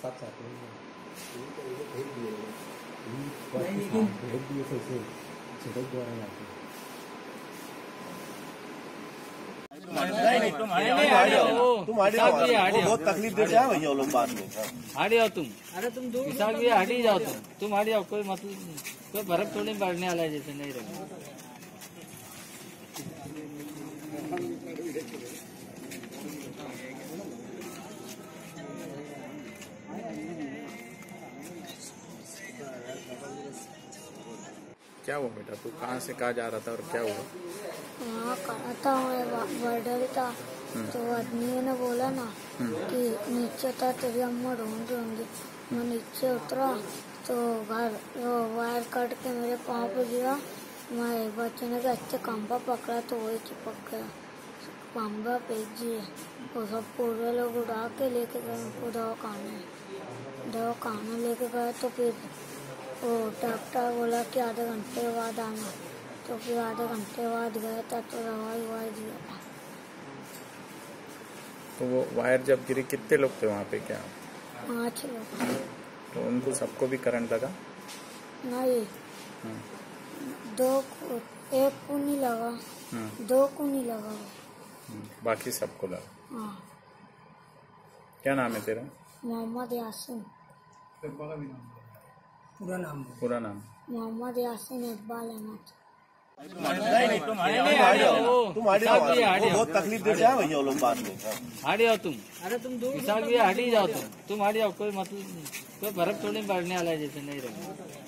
साथ भेज दिए थे झटक द्वारा तुम बहुत तकलीफ़ भैया लोग बाद में हट तुम। अरे तुम दूर विशाल जाओ तुम। तुम हट आओ कोई मतलब कोई बर्फ़ थोड़ी बढ़ने वाला है जैसे नहीं रहेगा क्या हुआ बेटा? तू कहाँ से कहाँ जा रहा था और क्या हुआ? था मैं था। तो आदमी ने बोला ना कि नीचे था तेरी अम्मा ढूंढ रही मैं नीचे उतरा तो घर वो वायर काट के मेरे पाँव पे गिरा। मैं एक बच्चे ने कहा अच्छे खंभा पकड़ा तो वही चिपक गया। खंभा भेजिए वो सब पूरे लोग उड़ा के लेके गए उनको दवा खाने दवा खाने लेके गए तो फिर वो डॉक्टर बोला कि आधे घंटे बाद आना। तो फिर आधे घंटे बाद गया था तो दवाई ववाई दिया था। तो वो वायर जब गिरी कितने लोग थे वहाँ पे क्या? पाँच लोग। तो उनको सबको भी करंट लगा? नहीं। दो को एक को नहीं लगा। हम्म, दो को नहीं लगा। हम्म, बाकी सबको लगा? हाँ। क्या नाम है तेरा? मोहम्मद यासिन। पूरा नाम मोहम्मद यासिन इकबाल अहमद तुम वो बहुत तकलीफ़ देते हैं भैया लोग बाद में हाड़ी जाओ तुम अरे तुम दूर विशाख भी हाड़ी जाओ तुम तुम हाड़ी आओ कोई मतलब कोई बर्फ़ थोड़ी बढ़ने वाला है जैसे नहीं रहेगा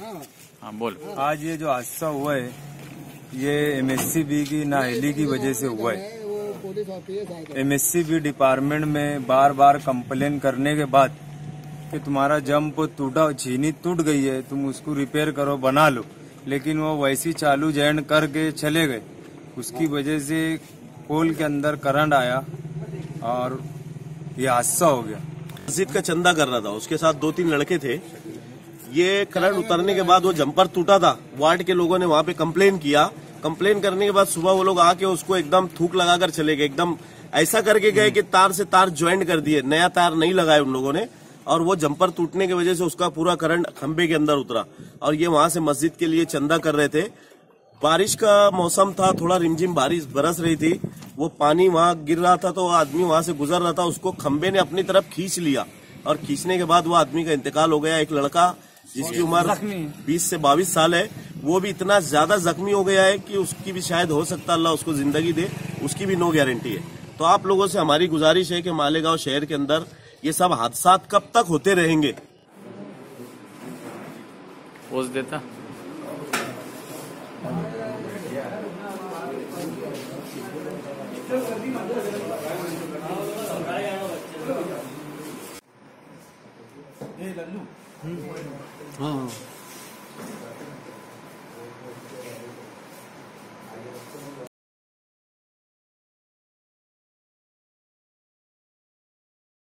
हाँ बोल। आज ये जो हादसा हुआ है ये एमएससीबी की नाअहली की वजह से हुआ है। एमएससीबी डिपार्टमेंट में बार बार कंप्लेन करने के बाद कि तुम्हारा जंप टूटा छीनी टूट गई है तुम उसको रिपेयर करो बना लो। लेकिन वो वैसी चालू जैन करके चले गए। उसकी वजह से पोल के अंदर करंट आया और ये हादसा हो गया। मस्जिद का चंदा कर रहा था। उसके साथ दो तीन लड़के थे। ये करंट उतरने के बाद वो जम्पर टूटा था। वार्ड के लोगों ने वहाँ पे कंप्लेन किया। कंप्लेन करने के बाद सुबह वो लोग आके उसको एकदम थूक लगाकर चले गए। एकदम ऐसा करके गए कि तार से तार ज्वाइंट कर दिए। नया तार नहीं लगाए उन लोगों ने। और वो जंपर टूटने की वजह से उसका पूरा करंट खंबे के अंदर उतरा। और ये वहाँ से मस्जिद के लिए चंदा कर रहे थे। बारिश का मौसम था, थोड़ा रिमझिम बारिश बरस रही थी। वो पानी वहाँ गिर रहा था तो आदमी वहाँ से गुजर रहा था। उसको खंबे ने अपनी तरफ़ खींच लिया। और खींचने के बाद वो आदमी का इंतकाल हो गया। एक लड़का जिसकी उम्र 20 से 22 साल है वो भी इतना ज़्यादा जख्मी हो गया है कि उसकी भी शायद हो सकता अल्लाह उसको ज़िंदगी दे उसकी भी नो गारंटी है। तो आप लोगों से हमारी गुजारिश है कि मालेगांव शहर के अंदर ये सब हादसा कब तक होते रहेंगे? पोज देता